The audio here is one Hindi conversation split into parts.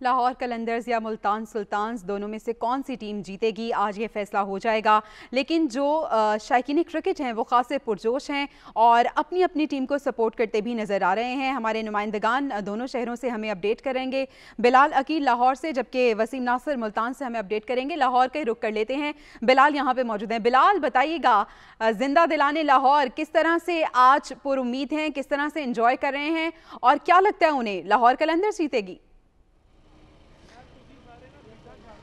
लाहौर कलंदर्स या मुल्तान सुल्तान्स दोनों में से कौन सी टीम जीतेगी? आज ये फैसला हो जाएगा। लेकिन जो शायकीन क्रिकेट हैं, वो खासे पुरजोश हैं और अपनी अपनी टीम को सपोर्ट करते भी नज़र आ रहे हैं। हमारे नुमाइंदगान दोनों शहरों से हमें अपडेट करेंगे। बिलाल अकील लाहौर से, जबकि वसीम नासर मुल्तान से हमें अपडेट करेंगे। लाहौर का रुख कर लेते हैं। बिलाल यहाँ पर मौजूद हैं। बिलाल, बताइएगा ज़िंदा दिलाने लाहौर किस तरह से आज पुर उम्मीद हैं, किस तरह से इंजॉय कर रहे हैं और क्या लगता है उन्हें? लाहौर, कलंदर जीतेगी।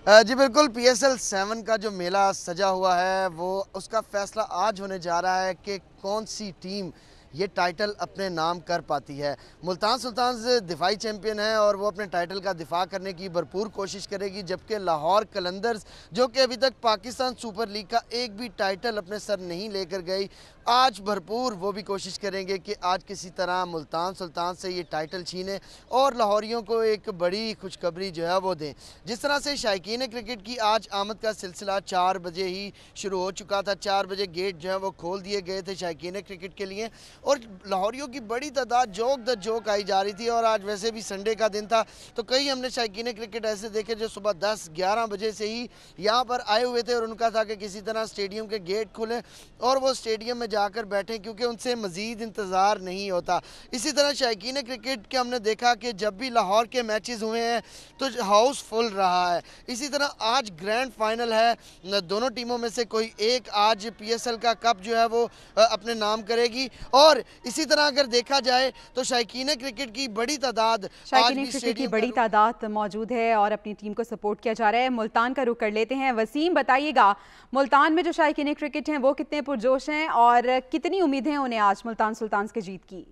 जी बिल्कुल पी एस एल सेवन का जो मेला सजा हुआ है, वो, उसका फैसला आज होने जा रहा है कि कौन सी टीम ये टाइटल अपने नाम कर पाती है। मुल्तान सुल्तान दिफाई चैम्पियन है और वो अपने टाइटल का दिफा करने की भरपूर कोशिश करेगी, जबकि लाहौर कलंदर्स, जो कि अभी तक पाकिस्तान सुपर लीग का एक भी टाइटल अपने सर नहीं लेकर गई, आज भरपूर वो भी कोशिश करेंगे कि आज किसी तरह मुल्तान सुल्तान से ये टाइटल छीने और लाहौरियों को एक बड़ी खुशखबरी जो है वो दें। जिस तरह से शायकीन क्रिकेट की आज आमद का सिलसिला चार बजे ही शुरू हो चुका था, चार बजे गेट जो है वो खोल दिए गए थे शायकीन क्रिकेट के लिए और लाहौरियों की बड़ी तादाद जोक द जोक आई जा रही थी और आज वैसे भी संडे का दिन था। तो कई हमने शायकीन क्रिकेट ऐसे देखे जो सुबह दस, ग्यारह बजे से ही यहाँ पर आए हुए थे और उनका था कि किसी तरह स्टेडियम के गेट खुलें और वो स्टेडियम में जाकर बैठें क्योंकि उनसे मज़ीद इंतज़ार नहीं होता। इसी तरह शायकीन क्रिकेट के हमने देखा कि जब भी लाहौर के मैचेस हुए हैं तो हाउस फुल रहा है। इसी तरह आज ग्रैंड फाइनल है। दोनों टीमों में से कोई एक आज पीएसएल का कप जो है वो अपने नाम करेगी और इसी तरह अगर देखा जाए तो शायकीन क्रिकेट की बड़ी तादाद शायकीन क्रिकेट की बड़ी तादाद मौजूद है और अपनी टीम को सपोर्ट किया जा रहा है। मुल्तान का रुख कर लेते हैं। वसीम बताइएगा मुल्तान में जो शायकीन क्रिकेट हैं वो कितने पुरजोश हैं और कितनी उम्मीद है उन्हें आज मुल्तान सुल्तान के जीत की?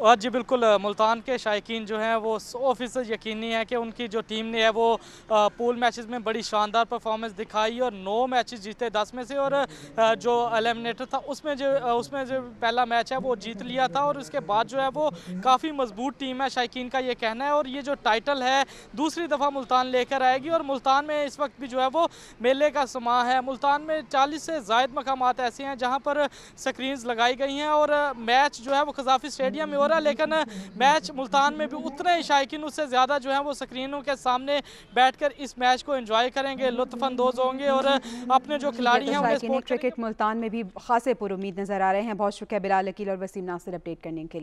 जी बिल्कुल मुल्तान के शायकीन जो हैं, वो सौ फ़ीसद यकीनी है कि उनकी जो टीम ने है वो पूल मैचेस में बड़ी शानदार परफॉर्मेंस दिखाई और नौ मैचेस जीते दस में से और जो एलिमिनेटर था, उसमें जो उसमें जो पहला मैच है, वो जीत लिया था और उसके बाद जो है, वो काफ़ी मज़बूत टीम है शायकीन का ये कहना है और ये जो टाइटल है, दूसरी दफ़ा मुल्तान लेकर आएगी और मुल्तान में इस वक्त भी जो है, वो मेले का समा है। मुल्तान में चालीस से जायद मकाम ऐसे हैं जहाँ पर स्क्रीन लगाई गई हैं और मैच जो है, वो खजाफी स्टेडियम में हो रहा है लेकिन मैच मुल्तान में भी उतने ही शायक उससे ज़्यादा जो है वो स्क्रीनों के सामने बैठकर इस मैच को एंजॉय करेंगे लुत्फानंदोज होंगे और अपने जो खिलाड़ी हैं क्रिकेट मुल्तान में भी खासे पुरुद उम्मीद नज़र आ रहे हैं। बहुत शुक्रिया बिलाल अकील और वसीम नासिर अपडेट करने के लिए।